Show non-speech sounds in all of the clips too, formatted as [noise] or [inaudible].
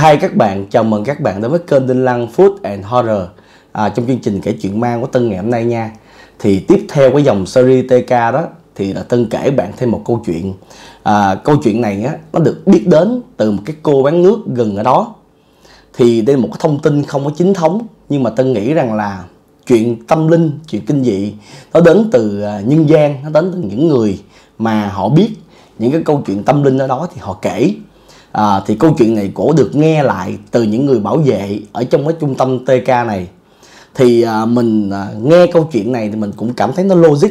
hai các bạn, chào mừng các bạn đến với kênh Đinh Lăng Food and Horror. À, Trong chương trình kể chuyện ma của Tân ngày hôm nay nha. Thì tiếp theo cái dòng series TK đó Thì là Tân kể bạn thêm một câu chuyện. À, Câu chuyện này á, nó được biết đến từ một cái cô bán nước gần ở đó. Thì đây là một cái thông tin không có chính thống Nhưng mà Tân nghĩ rằng là chuyện tâm linh, chuyện kinh dị Nó đến từ à, nhân gian, nó đến từ những người mà họ biết những cái câu chuyện tâm linh ở đó thì họ kể à, thì câu chuyện này cổ được nghe lại từ những người bảo vệ ở trong cái trung tâm TK này. Thì à, mình à, nghe câu chuyện này thì mình cũng cảm thấy nó logic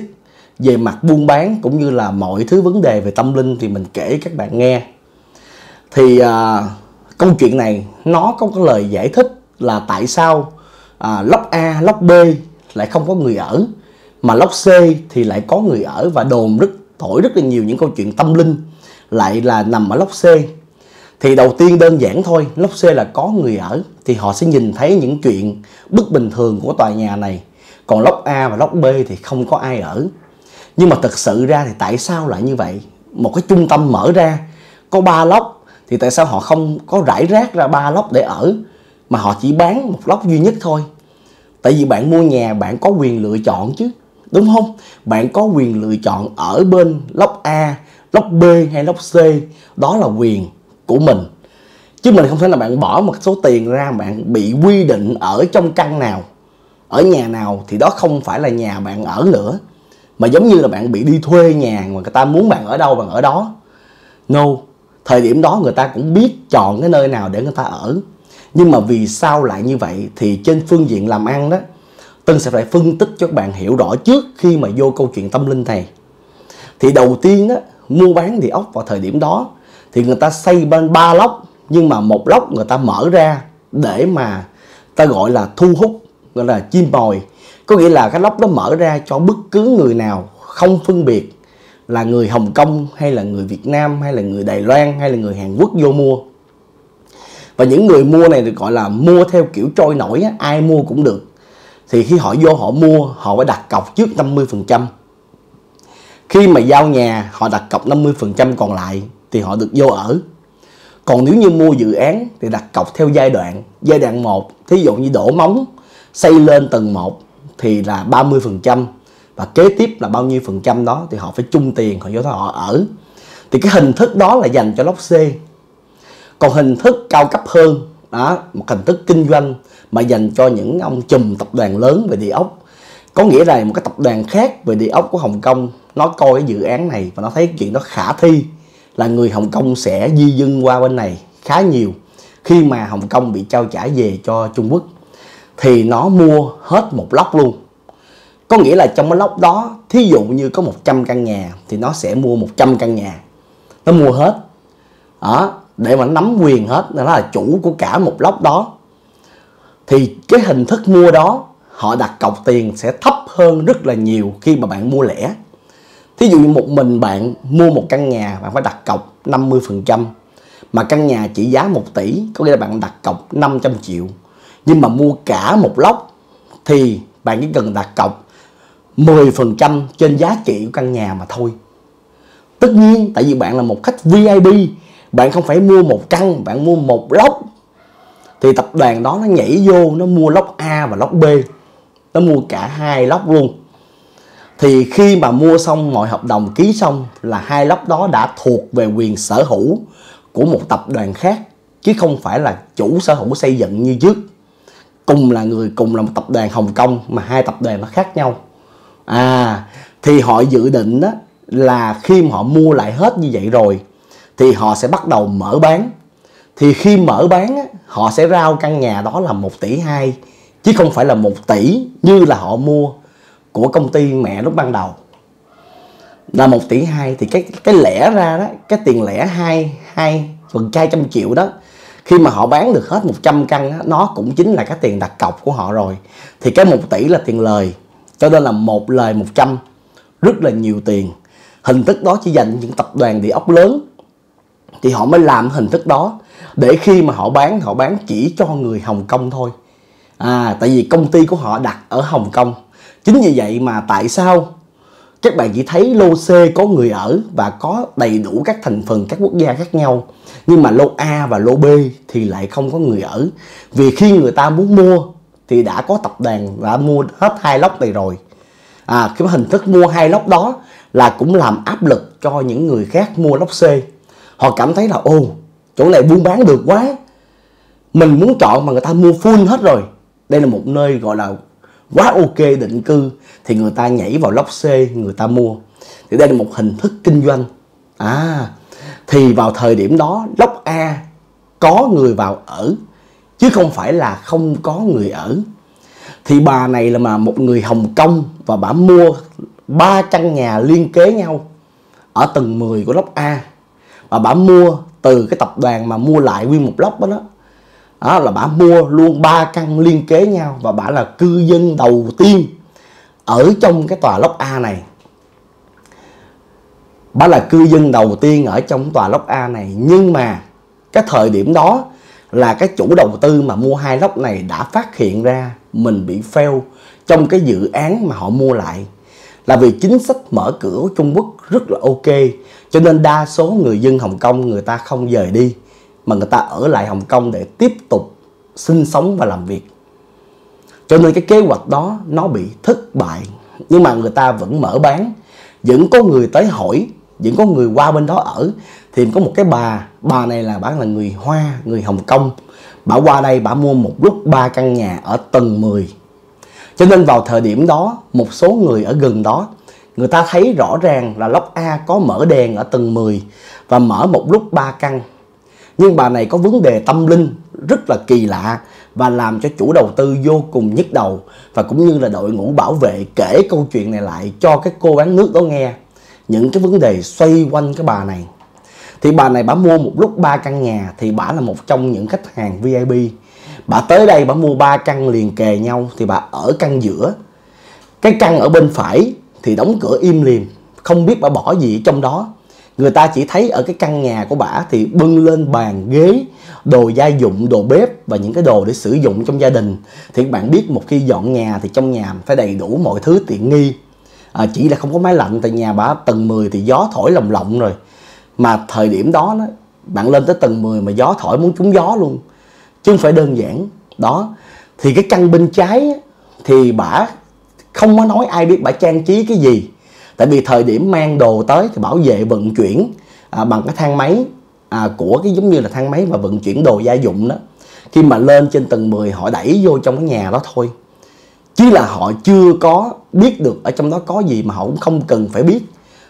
về mặt buôn bán cũng như là mọi thứ vấn đề về tâm linh thì mình kể các bạn nghe. Thì à, câu chuyện này nó có cái lời giải thích là tại sao à, lốc A lốc B lại không có người ở mà lốc C thì lại có người ở và đồn rất thổi rất là nhiều những câu chuyện tâm linh lại là nằm ở lốc C thì đầu tiên đơn giản thôi, lốc C là có người ở, thì họ sẽ nhìn thấy những chuyện bất bình thường của tòa nhà này. Còn lốc A và lốc B thì không có ai ở. Nhưng mà thực sự ra thì tại sao lại như vậy? Một cái trung tâm mở ra, có ba lốc thì tại sao họ không có rải rác ra ba lốc để ở? Mà họ chỉ bán một lốc duy nhất thôi. Tại vì bạn mua nhà, bạn có quyền lựa chọn chứ, đúng không? Bạn có quyền lựa chọn ở bên lốc A, lốc B hay lốc C, đó là quyền của mình. Chứ mình không thể là bạn bỏ một số tiền ra bạn bị quy định ở trong căn nào, ở nhà nào thì đó không phải là nhà bạn ở nữa. Mà giống như là bạn bị đi thuê nhà mà người ta muốn bạn ở đâu, bạn ở đó. No, thời điểm đó người ta cũng biết chọn cái nơi nào để người ta ở. Nhưng mà vì sao lại như vậy thì trên phương diện làm ăn đó, Tân sẽ phải phân tích cho các bạn hiểu rõ trước khi mà vô câu chuyện tâm linh này. Thì đầu tiên đó mua bán địa ốc vào thời điểm đó thì người ta xây bên ba lốc nhưng mà một lốc người ta mở ra để mà ta gọi là thu hút gọi là chim mồi. Có nghĩa là cái lốc nó mở ra cho bất cứ người nào không phân biệt là người Hồng Kông hay là người Việt Nam hay là người Đài Loan hay là người Hàn Quốc vô mua. Và những người mua này được gọi là mua theo kiểu trôi nổi á, ai mua cũng được. Thì khi họ vô họ mua họ phải đặt cọc trước 50% khi mà giao nhà họ đặt cọc 50% còn lại thì họ được vô ở. Còn nếu như mua dự án thì đặt cọc theo giai đoạn giai đoạn 1 thí dụ như đổ móng, xây lên tầng 1 thì là 30% và kế tiếp là bao nhiêu phần trăm đó thì họ phải chung tiền, họ vô đó họ ở. Thì cái hình thức đó là dành cho lốc C. Còn hình thức cao cấp hơn, đó, một hình thức kinh doanh mà dành cho những ông chùm tập đoàn lớn về địa ốc. Có nghĩa là một cái tập đoàn khác về địa ốc của Hồng Kông, nó coi cái dự án này và nó thấy chuyện đó khả thi là người Hồng Kông sẽ di dân qua bên này khá nhiều khi mà Hồng Kông bị trao trả về cho Trung Quốc, thì nó mua hết một lốc luôn. Có nghĩa là trong cái lốc đó, thí dụ như có 100 căn nhà thì nó sẽ mua 100 căn nhà. Nó mua hết. Đó, để mà nắm quyền hết nó là chủ của cả một lốc đó. Thì cái hình thức mua đó, họ đặt cọc tiền sẽ thấp hơn rất là nhiều khi mà bạn mua lẻ thí dụ như một mình bạn mua một căn nhà, bạn phải đặt cọc 50% mà căn nhà chỉ giá 1 tỷ, có nghĩa là bạn đặt cọc 500 triệu. Nhưng mà mua cả một lốc thì bạn chỉ cần đặt cọc 10% trên giá trị của căn nhà mà thôi. Tất nhiên, tại vì bạn là một khách VIP bạn không phải mua một căn, bạn mua một lốc thì tập đoàn đó nó nhảy vô, nó mua lốc A và lốc B, nó mua cả hai lốc luôn thì khi mà mua xong mọi hợp đồng ký xong là hai lốc đó đã thuộc về quyền sở hữu của một tập đoàn khác chứ không phải là chủ sở hữu xây dựng như trước. Cùng là người cùng là một tập đoàn Hồng Kông mà hai tập đoàn nó khác nhau. À thì họ dự định đó là khi mà họ mua lại hết như vậy rồi thì họ sẽ bắt đầu mở bán. Thì khi mở bán á, họ sẽ rao căn nhà đó là 1 tỷ 2 chứ không phải là 1 tỷ như là họ mua của công ty mẹ lúc ban đầu. Là 1 tỷ 2 thì cái cái lẻ ra đó cái tiền lẻ 2 2 phần 200 triệu đó khi mà họ bán được hết 100 căn đó, nó cũng chính là cái tiền đặt cọc của họ rồi. Thì cái 1 tỷ là tiền lời cho nên là một lời 100 rất là nhiều tiền. Hình thức đó chỉ dành những tập đoàn địa ốc lớn. Thì họ mới làm hình thức đó để khi mà họ bán họ bán chỉ cho người Hồng Kông thôi. À tại vì công ty của họ đặt ở Hồng Kông chính vì vậy mà tại sao các bạn chỉ thấy lô C có người ở và có đầy đủ các thành phần các quốc gia khác nhau, nhưng mà lô A và lô B thì lại không có người ở? Vì khi người ta muốn mua thì đã có tập đoàn đã mua hết hai lốc này rồi. À cái hình thức mua hai lốc đó là cũng làm áp lực cho những người khác mua lốc C. Họ cảm thấy là ô chỗ này buôn bán được quá, mình muốn chọn mà người ta mua full hết rồi. Đây là một nơi gọi là quá ok định cư thì người ta nhảy vào lốc C người ta mua. Thì đây là một hình thức kinh doanh. À thì vào thời điểm đó lốc A có người vào ở chứ không phải là không có người ở. Thì bà này là mà một người Hồng Kông và bà mua ba căn nhà liên kế nhau ở tầng 10 của lốc A. Và bà mua từ cái tập đoàn mà mua lại nguyên một lốc đó, đó đó là bà mua luôn ba căn liên kế nhau và bà là cư dân đầu tiên ở trong cái tòa lốc A này. Bà là cư dân đầu tiên ở trong tòa lốc A này. Nhưng mà cái thời điểm đó là cái chủ đầu tư mà mua hai lốc này đã phát hiện ra mình bị fail trong cái dự án mà họ mua lại. Là vì chính sách mở cửa của Trung Quốc rất là ok, cho nên đa số người dân Hồng Kông người ta không rời đi mà người ta ở lại Hồng Kông để tiếp tục sinh sống và làm việc. Cho nên cái kế hoạch đó nó bị thất bại, nhưng mà người ta vẫn mở bán. Vẫn có người tới hỏi, vẫn có người qua bên đó ở. Thì có một cái bà bà này là, bà là người Hoa, người Hồng Kông. Bà qua đây bà mua một lúc ba căn nhà ở tầng 10 cho nên vào thời điểm đó, một số người ở gần đó, người ta thấy rõ ràng là lốc A có mở đèn ở tầng 10 và mở một lúc ba căn nhưng bà này có vấn đề tâm linh rất là kỳ lạ và làm cho chủ đầu tư vô cùng nhức đầu và cũng như là đội ngũ bảo vệ kể câu chuyện này lại cho cái cô bán nước đó nghe. Những cái vấn đề xoay quanh cái bà này. Thì bà này bà mua một lúc ba căn nhà thì bà là một trong những khách hàng VIP bà tới đây bà mua ba căn liền kề nhau thì bà ở căn giữa. Cái căn ở bên phải thì đóng cửa im lìm, không biết bà bỏ gì ở trong đó người ta chỉ thấy ở cái căn nhà của bà thì bưng lên bàn ghế đồ gia dụng đồ bếp và những cái đồ để sử dụng trong gia đình. Thì bạn biết một khi dọn nhà thì trong nhà phải đầy đủ mọi thứ tiện nghi. À, chỉ là không có máy lạnh tại nhà bà tầng 10 thì gió thổi lồng lộng rồi. Mà thời điểm đó, bạn lên tới tầng 10 mà gió thổi muốn trúng gió luôn. Chứ không phải đơn giản. Đó. Thì cái căn bên trái thì bà không có nói ai biết bà trang trí cái gì tại vì thời điểm mang đồ tới thì bảo vệ vận chuyển à, bằng cái thang máy à, của cái giống như là thang máy mà vận chuyển đồ gia dụng đó. Khi mà lên trên tầng 10 họ đẩy vô trong cái nhà đó thôi. Chứ là họ chưa có biết được ở trong đó có gì mà họ cũng không cần phải biết.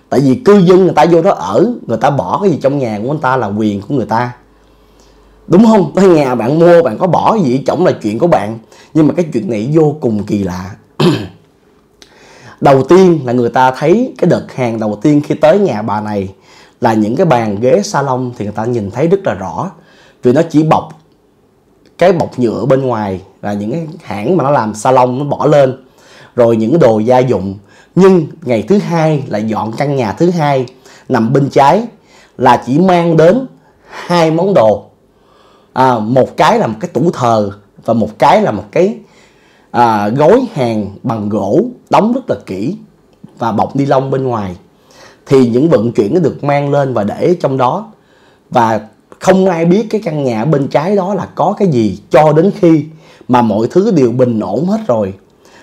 Tại vì cư dân người ta vô đó ở người ta bỏ cái gì trong nhà của người ta là quyền của người ta. Đúng không? Cái nhà bạn mua bạn có bỏ gì trọng là chuyện của bạn. Nhưng mà cái chuyện này vô cùng kỳ lạ. [clears throat] đầu tiên là người ta thấy cái đợt hàng đầu tiên khi tới nhà bà này là những cái bàn ghế salon thì người ta nhìn thấy rất là rõ. Vì nó chỉ bọc cái bọc nhựa bên ngoài là những cái hãng mà nó làm salon nó bỏ lên rồi những đồ gia dụng. Nhưng ngày thứ hai là dọn căn nhà thứ hai nằm bên trái là chỉ mang đến hai món đồ. À, một cái là một cái tủ thờ và một cái là một cái à, gói hàng bằng gỗ đóng rất là kỹ và bọc ni lông bên ngoài. Thì những vận chuyển nó được mang lên và để trong đó. Và không ai biết cái căn nhà bên trái đó là có cái gì cho đến khi mà mọi thứ đều bình ổn hết rồi.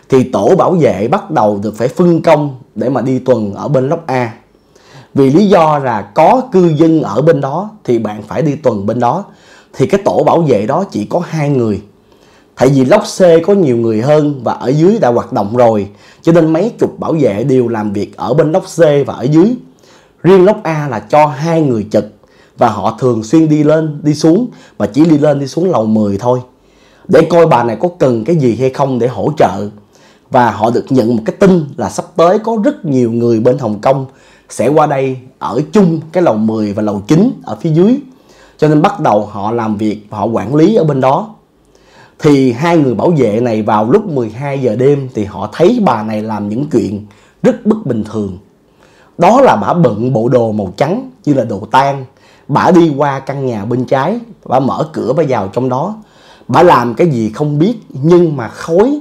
Thì tổ bảo vệ bắt đầu được phải phân công để mà đi tuần ở bên lốc A. Vì lý do là có cư dân ở bên đó thì bạn phải đi tuần bên đó. Thì cái tổ bảo vệ đó chỉ có hai người tại vì lốc C có nhiều người hơn và ở dưới đã hoạt động rồi, cho nên mấy chục bảo vệ đều làm việc ở bên lốc C và ở dưới. Riêng lốc A là cho hai người trực và họ thường xuyên đi lên, đi xuống và chỉ đi lên, đi xuống lầu 10 thôi. Để coi bà này có cần cái gì hay không để hỗ trợ. Và họ được nhận một cái tin là sắp tới có rất nhiều người bên Hồng Kông sẽ qua đây ở chung cái lầu 10 và lầu 9 ở phía dưới. Cho nên bắt đầu họ làm việc và họ quản lý ở bên đó thì hai người bảo vệ này vào lúc 12 giờ đêm thì họ thấy bà này làm những chuyện rất bất bình thường. Đó là bà bận bộ đồ màu trắng như là đồ tan bà đi qua căn nhà bên trái bà mở cửa bà vào trong đó. Bà làm cái gì không biết nhưng mà khói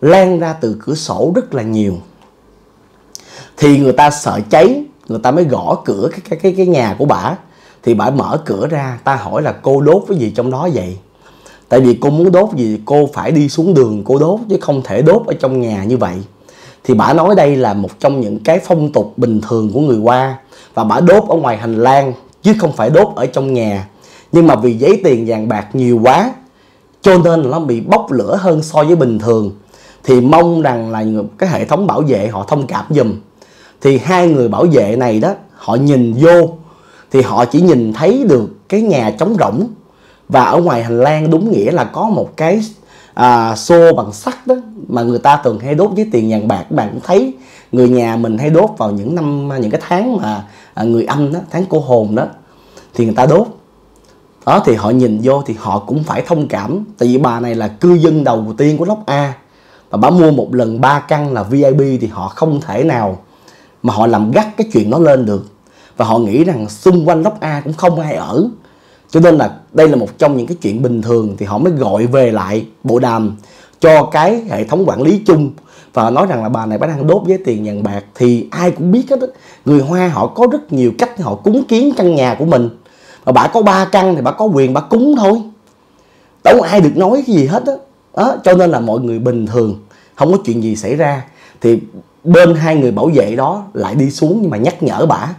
lan ra từ cửa sổ rất là nhiều. Thì người ta sợ cháy người ta mới gõ cửa cái cái cái, cái nhà của bà. Thì bà mở cửa ra ta hỏi là cô đốt cái gì trong đó vậy? Tại vì cô muốn đốt gì cô phải đi xuống đường cô đốt, chứ không thể đốt ở trong nhà như vậy. Thì bà nói đây là một trong những cái phong tục bình thường của người Hoa, và bà đốt ở ngoài hành lang, chứ không phải đốt ở trong nhà. Nhưng mà vì giấy tiền vàng bạc nhiều quá, cho nên nó bị bốc lửa hơn so với bình thường. Thì mong rằng là cái hệ thống bảo vệ họ thông cảm giùm. Thì hai người bảo vệ này đó, họ nhìn vô, thì họ chỉ nhìn thấy được cái nhà trống rỗng và ở ngoài hành lang đúng nghĩa là có một cái à, xô bằng sắt đó mà người ta thường hay đốt với tiền vàng bạc. Các bạn cũng thấy người nhà mình hay đốt vào những năm những cái tháng mà à, người âm đó tháng cô hồn đó thì người ta đốt. Đó thì họ nhìn vô thì họ cũng phải thông cảm. Tại vì bà này là cư dân đầu tiên của lốc A. Và bà mua một lần ba căn là VIP thì họ không thể nào mà họ làm gắt cái chuyện đó lên được. Và họ nghĩ rằng xung quanh lốc A cũng không ai ở cho nên là đây là một trong những cái chuyện bình thường thì họ mới gọi về lại bộ đàm cho cái hệ thống quản lý chung và nói rằng là bà này bà đang đốt với tiền vàng bạc thì ai cũng biết hết đó. người hoa họ có rất nhiều cách họ cúng kiến căn nhà của mình và bà có ba căn thì bà có quyền bà cúng thôi đâu ai được nói cái gì hết đó. đó, cho nên là mọi người bình thường, không có chuyện gì xảy ra thì bên hai người bảo vệ đó lại đi xuống nhưng mà nhắc nhở bà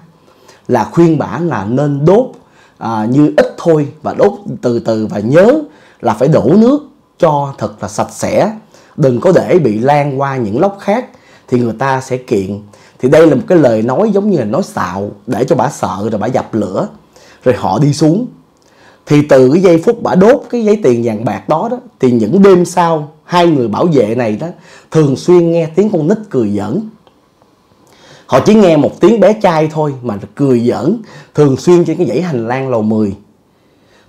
là khuyên bà là nên đốt à, như ít thôi và đốt từ từ và nhớ là phải đổ nước cho thật là sạch sẽ. Đừng có để bị lan qua những lốc khác thì người ta sẽ kiện. Thì đây là một cái lời nói giống như là nói xạo để cho bà sợ rồi bà dập lửa rồi họ đi xuống. Thì từ cái giây phút bà đốt cái giấy tiền vàng bạc đó đó thì những đêm sau hai người bảo vệ này đó thường xuyên nghe tiếng con nít cười giỡn họ chỉ nghe một tiếng bé trai thôi mà cười giỡn, thường xuyên trên cái dãy hành lang lầu 10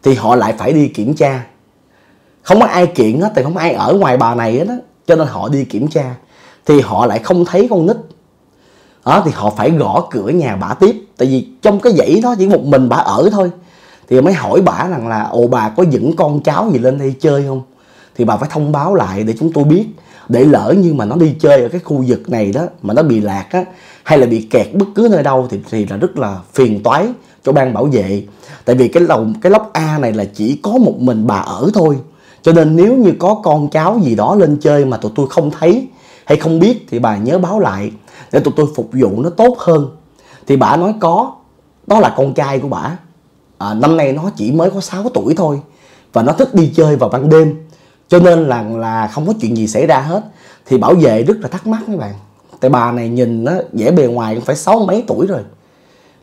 thì họ lại phải đi kiểm tra. Không có ai kiện hết, thì không ai ở ngoài bà này hết á, cho nên họ đi kiểm tra. Thì họ lại không thấy con nít. Đó thì họ phải gõ cửa nhà bà tiếp. Tại vì trong cái dãy đó chỉ một mình bà ở thôi. Thì mới hỏi bà rằng là, ồ, bà có dẫn con cháu gì lên đây chơi không? Thì bà phải thông báo lại để chúng tôi biết để lỡ như mà nó đi chơi ở cái khu vực này đó mà nó bị lạc á hay là bị kẹt bất cứ nơi đâu thì thì là rất là phiền toái cho ban bảo vệ. Tại vì cái lồng cái lốc A này là chỉ có một mình bà ở thôi. Cho nên nếu như có con cháu gì đó lên chơi mà tụi tôi không thấy hay không biết thì bà nhớ báo lại để tụi tôi phục vụ nó tốt hơn. Thì bà nói có đó là con trai của bà. À, năm nay nó chỉ mới có 6 tuổi thôi và nó thích đi chơi vào ban đêm cho nên là là không có chuyện gì xảy ra hết. Thì bảo vệ rất là thắc mắc các bạn. Tại bà này nhìn nó vẻ bề ngoài cũng phải sáu mấy tuổi rồi.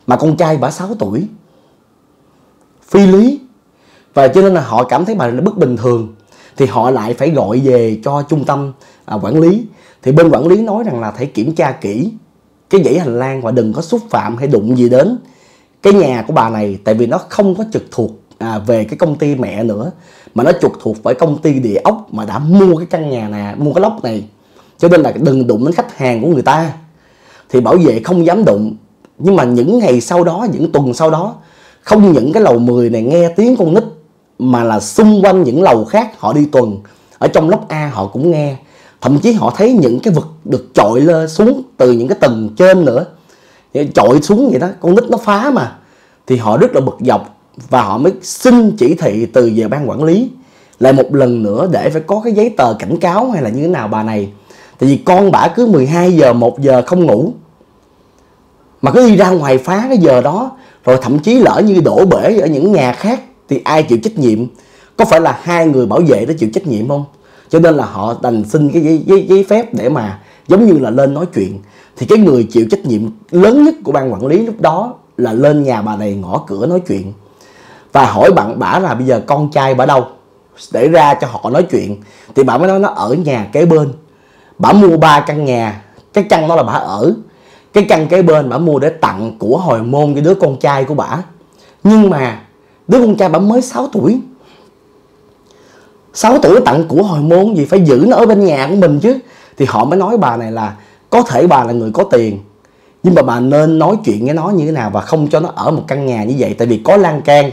Mà con trai bà 6 tuổi. Phi lý. Và cho nên là họ cảm thấy bà này bất bình thường. Thì họ lại phải gọi về cho trung tâm à, quản lý. Thì bên quản lý nói rằng là phải kiểm tra kỹ cái dãy hành lang và đừng có xúc phạm hay đụng gì đến cái nhà của bà này. Tại vì nó không có trực thuộc à, về cái công ty mẹ nữa mà nó trực thuộc với công ty địa ốc mà đã mua cái căn nhà này, mua cái lốc này. Cho nên là đừng đụng đến khách hàng của người ta. Thì bảo vệ không dám đụng. Nhưng mà những ngày sau đó, những tuần sau đó, không những cái lầu 10 này nghe tiếng con nít, mà là xung quanh những lầu khác họ đi tuần. Ở trong lốc A họ cũng nghe. Thậm chí họ thấy những cái vật được trội lên xuống từ những cái tầng trên nữa. Trội xuống vậy đó, con nít nó phá mà. Thì họ rất là bực dọc và họ mới xin chỉ thị từ về ban quản lý lại một lần nữa để phải có cái giấy tờ cảnh cáo hay là như thế nào bà này. Tại vì con bà cứ 12 giờ 1 giờ không ngủ. Mà cứ đi ra ngoài phá cái giờ đó rồi thậm chí lỡ như đổ bể ở những nhà khác thì ai chịu trách nhiệm? Có phải là hai người bảo vệ đó chịu trách nhiệm không? Cho nên là họ đành xin cái giấy, giấy, giấy phép để mà giống như là lên nói chuyện. Thì cái người chịu trách nhiệm lớn nhất của ban quản lý lúc đó là lên nhà bà này ngõ cửa nói chuyện và hỏi bạn bả là bây giờ con trai bả đâu? Để ra cho họ nói chuyện. Thì bà mới nói nó ở nhà kế bên. Bả mua ba căn nhà. Cái căn đó là bả ở. Cái căn kế bên bả mua để tặng của hồi môn cho đứa con trai của bả. Nhưng mà đứa con trai bả mới 6 tuổi. 6 tuổi tặng của hồi môn gì phải giữ nó ở bên nhà của mình chứ? Thì họ mới nói bà này là có thể bà là người có tiền. Nhưng mà bà nên nói chuyện với nó như thế nào và không cho nó ở một căn nhà như vậy. Tại vì có lan can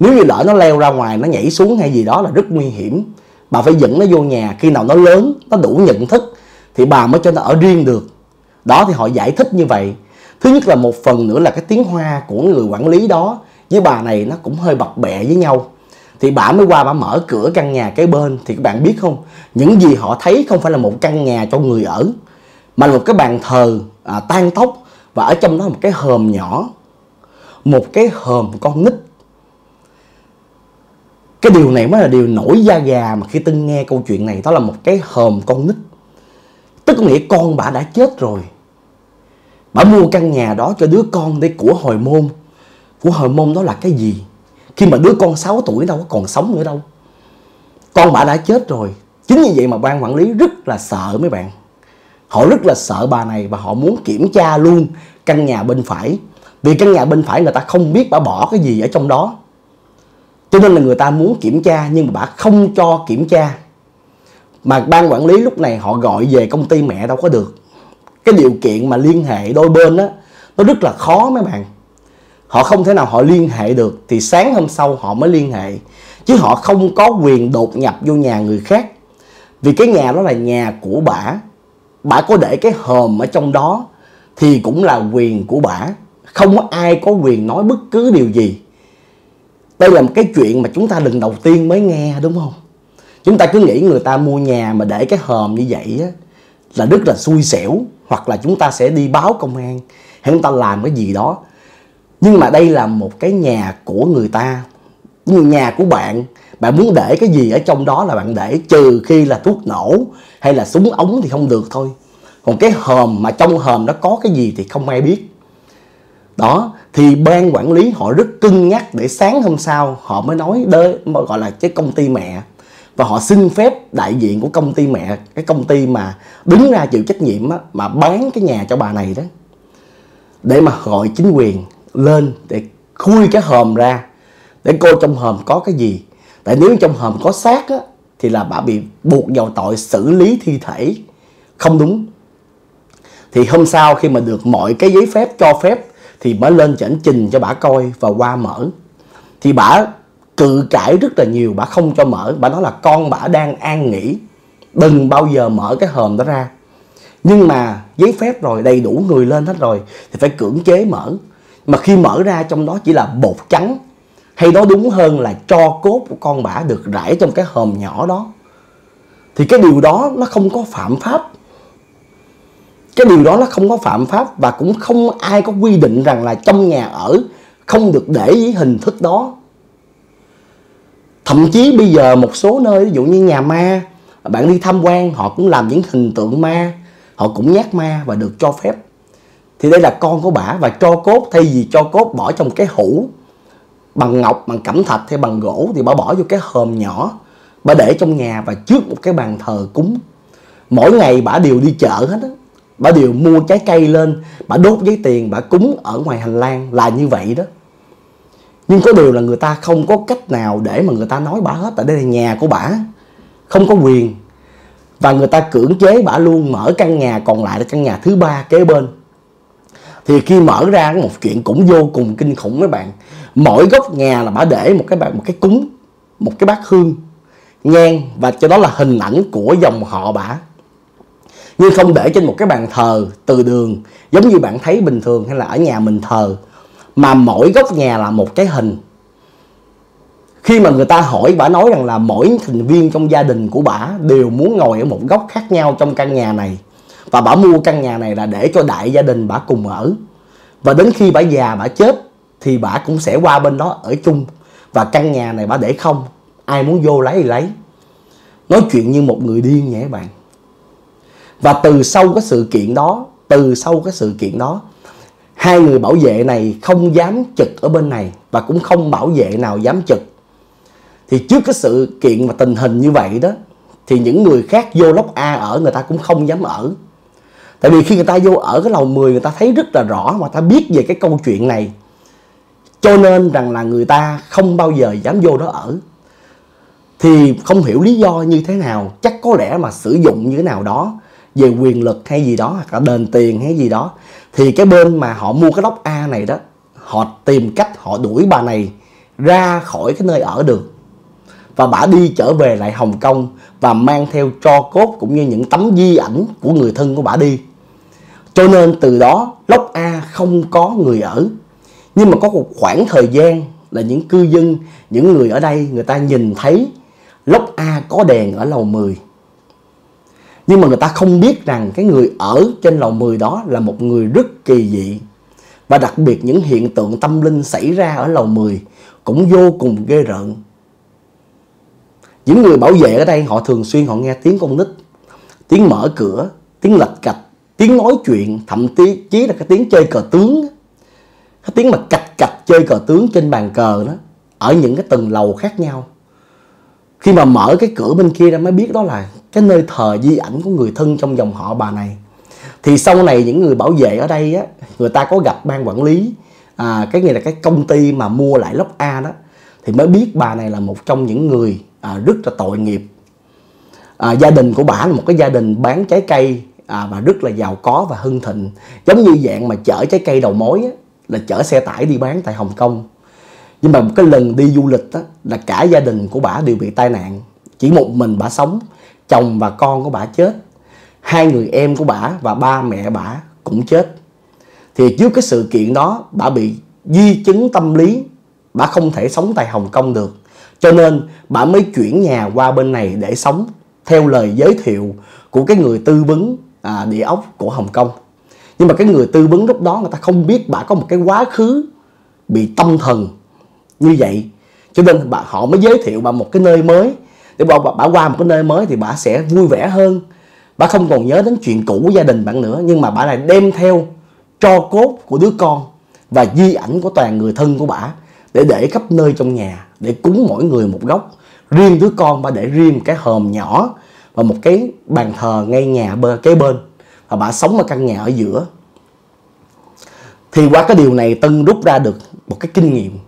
nếu như lỡ nó leo ra ngoài nó nhảy xuống hay gì đó là rất nguy hiểm. Bà phải dẫn nó vô nhà khi nào nó lớn nó đủ nhận thức thì bà mới cho nó ở riêng được. Đó thì họ giải thích như vậy. Thứ nhất là một phần nữa là cái tiếng hoa của người quản lý đó với bà này nó cũng hơi bập bẹ với nhau. Thì bà mới qua bà mở cửa căn nhà cái bên thì các bạn biết không? Những gì họ thấy không phải là một căn nhà cho người ở mà là một cái bàn thờ à, tan tóc và ở trong đó một cái hòm nhỏ. Một cái hòm con nít cái điều này mới là điều nổi da gà mà khi tân nghe câu chuyện này, đó là một cái hòm con nít. Tức có nghĩa con bà đã chết rồi. Bà mua căn nhà đó cho đứa con để của hồi môn. Của hồi môn đó là cái gì? Khi mà đứa con 6 tuổi đâu có còn sống nữa đâu. Con bà đã chết rồi. Chính như vậy mà ban quản lý rất là sợ mấy bạn. Họ rất là sợ bà này và họ muốn kiểm tra luôn căn nhà bên phải. Vì căn nhà bên phải người ta không biết bà bỏ cái gì ở trong đó cho nên là người ta muốn kiểm tra nhưng mà bà không cho kiểm tra. Mà ban quản lý lúc này họ gọi về công ty mẹ đâu có được. Cái điều kiện mà liên hệ đôi bên á, nó rất là khó mấy bạn. Họ không thể nào họ liên hệ được thì sáng hôm sau họ mới liên hệ. Chứ họ không có quyền đột nhập vô nhà người khác. Vì cái nhà đó là nhà của bả bả có để cái hòm ở trong đó thì cũng là quyền của bả không có ai có quyền nói bất cứ điều gì đây là một cái chuyện mà chúng ta lần đầu tiên mới nghe đúng không? Chúng ta cứ nghĩ người ta mua nhà mà để cái hòm như vậy á, là rất là xui xẻo hoặc là chúng ta sẽ đi báo công an hay chúng ta làm cái gì đó. Nhưng mà đây là một cái nhà của người ta như nhà của bạn. Bạn muốn để cái gì ở trong đó là bạn để trừ khi là thuốc nổ hay là súng ống thì không được thôi. Còn cái hòm mà trong hòm nó có cái gì thì không ai biết. Đó thì ban quản lý họ rất cân nhắc để sáng hôm sau họ mới nói đơi gọi là cái công ty mẹ. Và họ xin phép đại diện của công ty mẹ cái công ty mà đứng ra chịu trách nhiệm á, mà bán cái nhà cho bà này đó để mà gọi chính quyền lên để khui cái hòm ra để coi trong hòm có cái gì. Tại nếu trong hòm có xác á, thì là bà bị buộc vào tội xử lý thi thể. Không đúng. Thì hôm sau khi mà được mọi cái giấy phép cho phép thì mới lên chỉnh trình cho bà coi và qua mở. Thì bà cự cãi rất là nhiều, bà không cho mở. Bà nói là con bà đang an nghỉ, đừng bao giờ mở cái hòm đó ra. Nhưng mà giấy phép rồi, đầy đủ người lên hết rồi thì phải cưỡng chế mở. Mà khi mở ra trong đó chỉ là bột trắng, hay nói đúng hơn là cho cốt của con bả được rải trong cái hòm nhỏ đó. Thì cái điều đó nó không có phạm pháp cái điều đó nó không có phạm pháp và cũng không ai có quy định rằng là trong nhà ở không được để với hình thức đó. Thậm chí bây giờ một số nơi, ví dụ như nhà ma, bạn đi tham quan, họ cũng làm những hình tượng ma, họ cũng nhát ma và được cho phép. Thì đây là con của bả và cho cốt, thay vì cho cốt bỏ trong cái hũ, bằng ngọc, bằng cẩm thạch hay bằng gỗ thì bà bỏ vô cái hòm nhỏ, bà để trong nhà và trước một cái bàn thờ cúng. Mỗi ngày bà đều đi chợ hết á bà đều mua trái cây lên, bà đốt giấy tiền, bà cúng ở ngoài hành lang là như vậy đó. Nhưng có điều là người ta không có cách nào để mà người ta nói bà hết. Tại đây là nhà của bà, không có quyền. Và người ta cưỡng chế bà luôn, mở căn nhà còn lại là căn nhà thứ ba kế bên. Thì khi mở ra một chuyện cũng vô cùng kinh khủng mấy bạn. Mỗi góc nhà là bà để một cái một cái cúng, một cái bát hương, nhang. Và cho đó là hình ảnh của dòng họ bà nhưng không để trên một cái bàn thờ từ đường, giống như bạn thấy bình thường hay là ở nhà mình thờ, mà mỗi góc nhà là một cái hình. Khi mà người ta hỏi, bà nói rằng là mỗi thành viên trong gia đình của bà đều muốn ngồi ở một góc khác nhau trong căn nhà này, và bà mua căn nhà này là để cho đại gia đình bà cùng ở. Và đến khi bà già bà chết, thì bà cũng sẽ qua bên đó ở chung, và căn nhà này bà để không, ai muốn vô lấy thì lấy. Nói chuyện như một người điên vậy bạn và từ sau cái sự kiện đó, từ sau cái sự kiện đó, hai người bảo vệ này không dám trực ở bên này và cũng không bảo vệ nào dám trực. Thì trước cái sự kiện và tình hình như vậy đó, thì những người khác vô lốc A ở, người ta cũng không dám ở. Tại vì khi người ta vô ở cái lầu 10 người ta thấy rất là rõ mà ta biết về cái câu chuyện này. Cho nên rằng là người ta không bao giờ dám vô đó ở. Thì không hiểu lý do như thế nào, chắc có lẽ mà sử dụng như thế nào đó về quyền lực hay gì đó, hoặc là đền tiền hay gì đó, thì cái bên mà họ mua cái lốc A này đó, họ tìm cách họ đuổi bà này ra khỏi cái nơi ở được. Và bà đi trở về lại Hồng Kông và mang theo cho cốt cũng như những tấm di ảnh của người thân của bà đi. Cho nên từ đó lốc A không có người ở. Nhưng mà có một khoảng thời gian là những cư dân, những người ở đây, người ta nhìn thấy lốc A có đèn ở lầu 10 nhưng mà người ta không biết rằng cái người ở trên lầu 10 đó là một người rất kỳ dị. Và đặc biệt những hiện tượng tâm linh xảy ra ở lầu 10 cũng vô cùng ghê rợn. Những người bảo vệ ở đây, họ thường xuyên họ nghe tiếng con nít, tiếng mở cửa, tiếng lạch cạch, tiếng nói chuyện, thậm chí là cái tiếng chơi cờ tướng. Cái tiếng mà cạch cạch chơi cờ tướng trên bàn cờ đó, ở những cái tầng lầu khác nhau khi mà mở cái cửa bên kia ra mới biết đó là cái nơi thờ di ảnh của người thân trong dòng họ bà này. Thì sau này những người bảo vệ ở đây á người ta có gặp ban quản lý à, cái này là cái công ty mà mua lại lốc A đó thì mới biết bà này là một trong những người à, rất là tội nghiệp. À, gia đình của bà là một cái gia đình bán trái cây à, và rất là giàu có và hưng thịnh. Giống như dạng mà chở trái cây đầu mối á, là chở xe tải đi bán tại Hồng Kông nhưng mà một cái lần đi du lịch đó, là cả gia đình của bà đều bị tai nạn. Chỉ một mình bà sống chồng và con của bà chết. Hai người em của bà và ba mẹ bà cũng chết. Thì trước cái sự kiện đó bà bị di chứng tâm lý. Bà không thể sống tại Hồng Kông được. Cho nên bà mới chuyển nhà qua bên này để sống theo lời giới thiệu của cái người tư vấn à, địa ốc của Hồng Kông. Nhưng mà cái người tư vấn lúc đó người ta không biết bà có một cái quá khứ bị tâm thần như vậy. Cho nên bà họ mới giới thiệu bà một cái nơi mới. Để bà, bà, bà qua một cái nơi mới thì bà sẽ vui vẻ hơn. Bà không còn nhớ đến chuyện cũ của gia đình bạn nữa nhưng mà bà lại đem theo cho cốt của đứa con và di ảnh của toàn người thân của bà để để khắp nơi trong nhà để cúng mỗi người một góc riêng đứa con bà để riêng cái hòm nhỏ và một cái bàn thờ ngay nhà bơ kế bên. Và bà sống ở căn nhà ở giữa. Thì qua cái điều này tân rút ra được một cái kinh nghiệm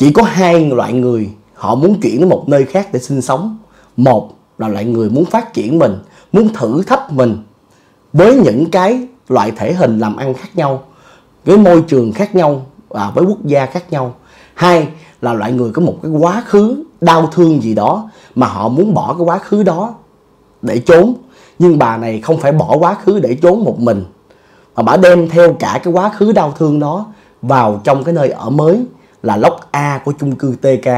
chỉ có hai loại người họ muốn chuyển đến một nơi khác để sinh sống. Một là loại người muốn phát triển mình, muốn thử thách mình với những cái loại thể hình làm ăn khác nhau, với môi trường khác nhau và với quốc gia khác nhau. Hai là loại người có một cái quá khứ đau thương gì đó mà họ muốn bỏ cái quá khứ đó để trốn. Nhưng bà này không phải bỏ quá khứ để trốn một mình, mà bà đem theo cả cái quá khứ đau thương đó vào trong cái nơi ở mới là lốc A của chung cư TK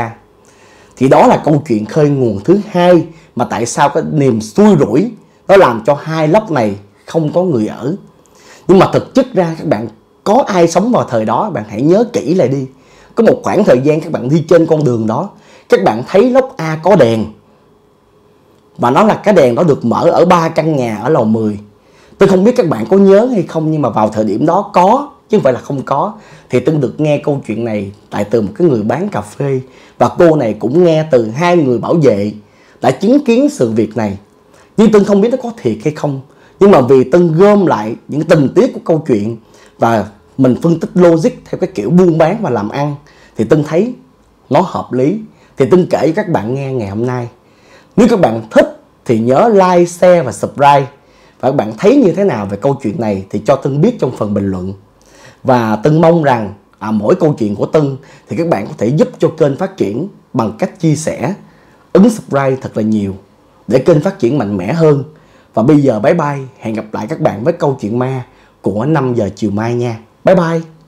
thì đó là câu chuyện khơi nguồn thứ hai mà tại sao cái niềm xui rủi nó làm cho hai lốc này không có người ở. Nhưng mà thực chất ra, các bạn, có ai sống vào thời đó, bạn hãy nhớ kỹ lại đi. Có một khoảng thời gian các bạn đi trên con đường đó, các bạn thấy lốc A có đèn. Và nó là cái đèn đó được mở ở ba căn nhà ở lầu 10 tôi không biết các bạn có nhớ hay không, nhưng mà vào thời điểm đó có chứ không phải là không có. Thì tôi được nghe câu chuyện này tại từ một cái người bán cà phê, và cô này cũng nghe từ hai người bảo vệ đã chứng kiến sự việc này. Nhưng tôi không biết nó có thiệt hay không. Nhưng mà vì tân gom lại những tình tiết của câu chuyện và mình phân tích logic theo cái kiểu buôn bán và làm ăn, thì tân thấy nó hợp lý. Thì tân kể cho các bạn nghe ngày hôm nay. Nếu các bạn thích thì nhớ like, share và subscribe. Và các bạn thấy như thế nào về câu chuyện này thì cho tân biết trong phần bình luận và tân mong rằng à, mỗi câu chuyện của tân thì các bạn có thể giúp cho kênh phát triển bằng cách chia sẻ ấn subscribe thật là nhiều để kênh phát triển mạnh mẽ hơn. Và bây giờ bye bye hẹn gặp lại các bạn với câu chuyện ma của 5 giờ chiều mai nha. Bye bye!